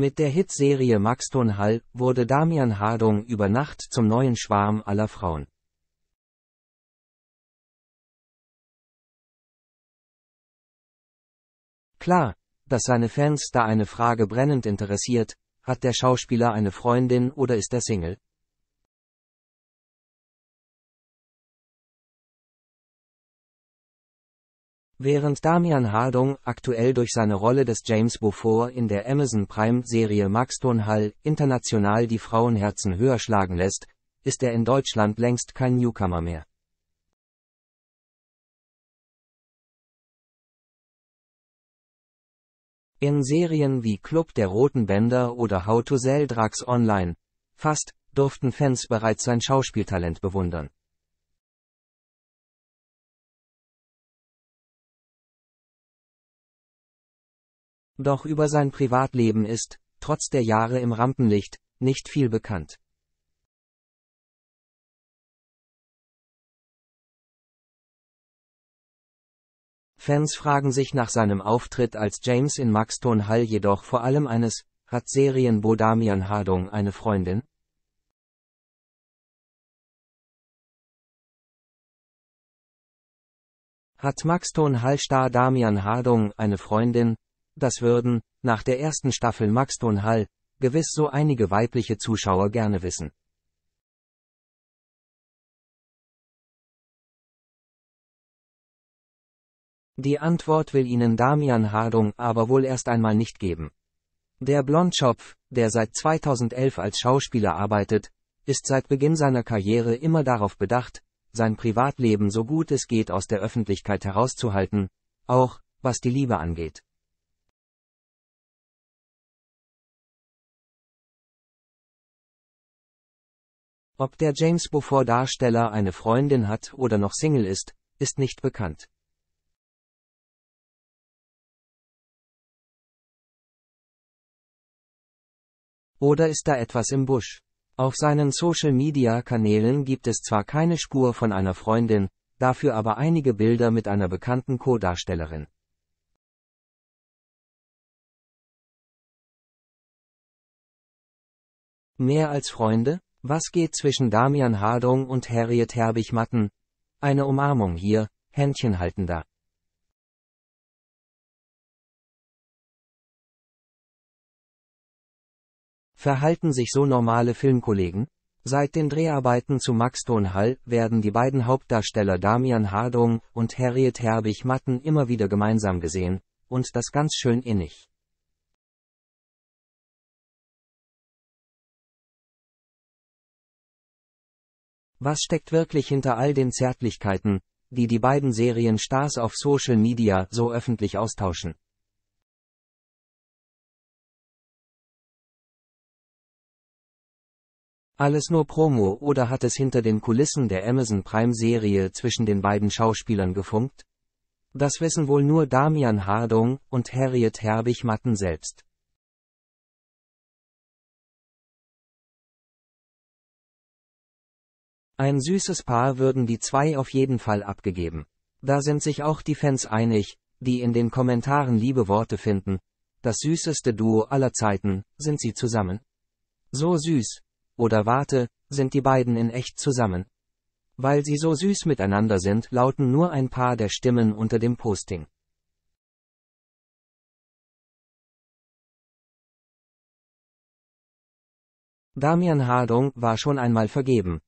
Mit der Hitserie Maxton Hall wurde Damian Hardung über Nacht zum neuen Schwarm aller Frauen. Klar, dass seine Fans da eine Frage brennend interessiert, hat der Schauspieler eine Freundin oder ist er Single? Während Damian Hardung aktuell durch seine Rolle des James Beaufort in der Amazon Prime-Serie Maxton Hall international die Frauenherzen höher schlagen lässt, ist er in Deutschland längst kein Newcomer mehr. In Serien wie Club der Roten Bänder oder How to Sell Drugs Online, fast, durften Fans bereits sein Schauspieltalent bewundern. Doch über sein Privatleben ist, trotz der Jahre im Rampenlicht, nicht viel bekannt. Fans fragen sich nach seinem Auftritt als James in Maxton Hall jedoch vor allem eines, hat Serienbo Damian Hardung eine Freundin? Hat Maxton Hall-Star Damian Hardung eine Freundin, das würden, nach der ersten Staffel Maxton Hall, gewiss so einige weibliche Zuschauer gerne wissen. Die Antwort will Ihnen Damian Hardung aber wohl erst einmal nicht geben. Der Blondschopf, der seit 2011 als Schauspieler arbeitet, ist seit Beginn seiner Karriere immer darauf bedacht, sein Privatleben so gut es geht aus der Öffentlichkeit herauszuhalten, auch, was die Liebe angeht. Ob der James Beaufort Darsteller eine Freundin hat oder noch Single ist, ist nicht bekannt. Oder ist da etwas im Busch? Auf seinen Social-Media-Kanälen gibt es zwar keine Spur von einer Freundin, dafür aber einige Bilder mit einer bekannten Co-Darstellerin. Mehr als Freunde? Was geht zwischen Damian Hardung und Harriet Herbig-Matten? Eine Umarmung hier, Händchen halten da. Verhalten sich so normale Filmkollegen? Seit den Dreharbeiten zu Maxton Hall werden die beiden Hauptdarsteller Damian Hardung und Harriet Herbig-Matten immer wieder gemeinsam gesehen, und das ganz schön innig. Was steckt wirklich hinter all den Zärtlichkeiten, die die beiden Serienstars auf Social Media so öffentlich austauschen? Alles nur Promo oder hat es hinter den Kulissen der Amazon Prime Serie zwischen den beiden Schauspielern gefunkt? Das wissen wohl nur Damian Hardung und Harriet Herbig-Matten selbst. Ein süßes Paar würden die zwei auf jeden Fall abgegeben. Da sind sich auch die Fans einig, die in den Kommentaren liebe Worte finden. Das süßeste Duo aller Zeiten, sind sie zusammen? So süß. Oder warte, sind die beiden in echt zusammen? Weil sie so süß miteinander sind, lauten nur ein paar der Stimmen unter dem Posting. Damian Hardung war schon einmal vergeben,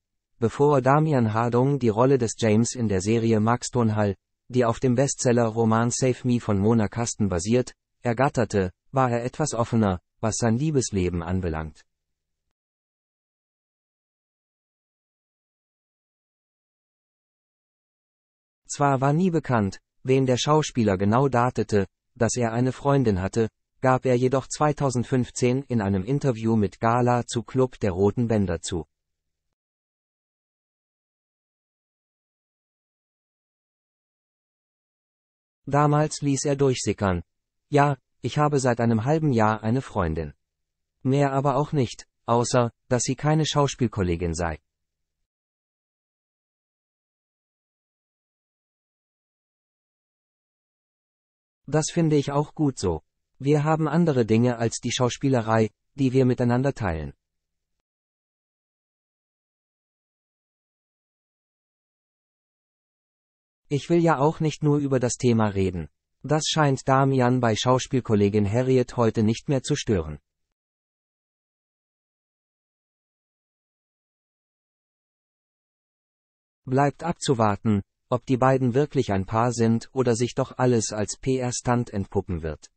Bevor Damian Hardung die Rolle des James in der Serie Max Tonhall, die auf dem Bestseller-Roman Save Me von Mona Kasten basiert, ergatterte, war er etwas offener, was sein Liebesleben anbelangt. Zwar war nie bekannt, wen der Schauspieler genau datete, dass er eine Freundin hatte, gab er jedoch 2015 in einem Interview mit Gala zu Club der Roten Bänder zu. Damals ließ er durchsickern. Ja, ich habe seit einem halben Jahr eine Freundin. Mehr aber auch nicht, außer, dass sie keine Schauspielkollegin sei. Das finde ich auch gut so. Wir haben andere Dinge als die Schauspielerei, die wir miteinander teilen. Ich will ja auch nicht nur über das Thema reden. Das scheint Damian bei Schauspielkollegin Harriet heute nicht mehr zu stören. Bleibt abzuwarten, ob die beiden wirklich ein Paar sind oder sich doch alles als PR-Stunt entpuppen wird.